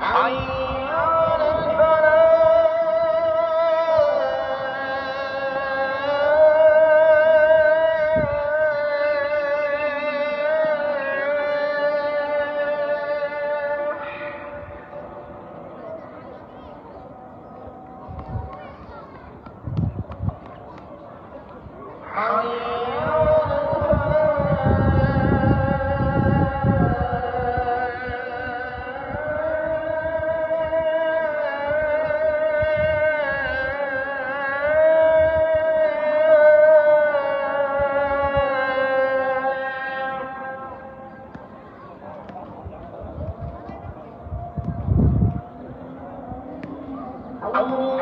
حي 啊